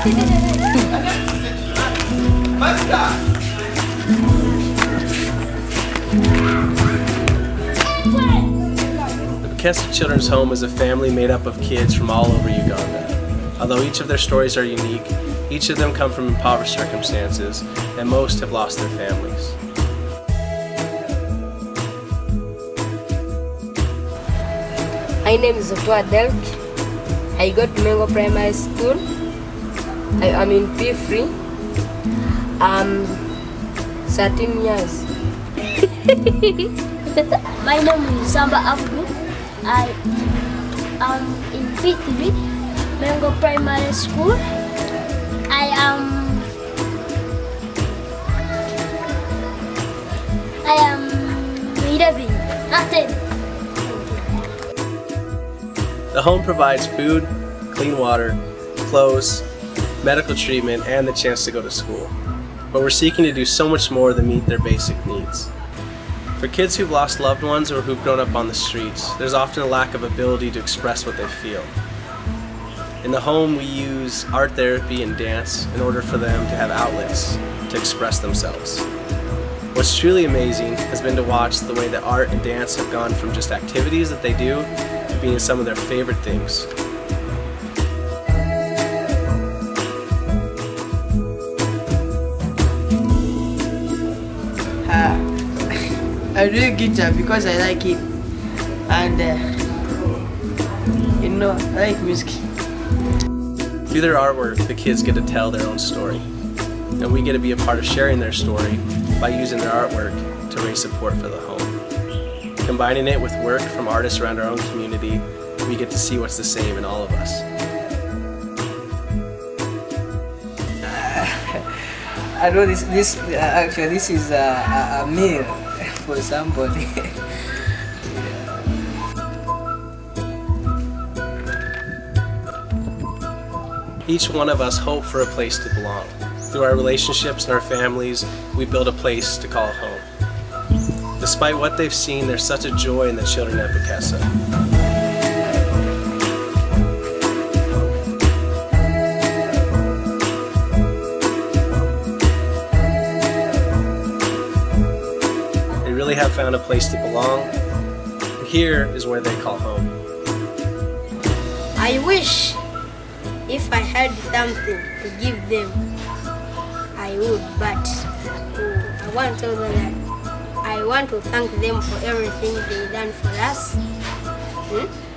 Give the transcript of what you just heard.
The Bukesa Children's Home is a family made up of kids from all over Uganda. Although each of their stories are unique, each of them come from impoverished circumstances, and most have lost their families. My name is Otu Delk. I go to Mengo Primary School. I am in P3. I'm 13 years. My name is Samba Abdu. I am in P3, Mengo Primary School. I am I am 11, not The home provides food, clean water, clothes, medical treatment, and the chance to go to school. But we're seeking to do so much more than meet their basic needs. For kids who've lost loved ones or who've grown up on the streets, there's often a lack of ability to express what they feel. In the home, we use art therapy and dance in order for them to have outlets to express themselves. What's truly amazing has been to watch the way that art and dance have gone from just activities that they do to being some of their favorite things. I do guitar because I like it and uh, you know I like music. Through their artwork, the kids get to tell their own story. And we get to be a part of sharing their story by using their artwork to raise support for the home. Combining it with work from artists around our own community, we get to see what's the same in all of us. I know this this uh, actually this is a, a, a meal for somebody. Each one of us hope for a place to belong. Through our relationships and our families, we build a place to call home. Despite what they've seen, there's such a joy in the children at Bethesda. Found a place to belong. Here is where they call home. I wish if I had something to give them, I would, but uh, I want to tell them that I want to thank them for everything they've done for us. Hmm?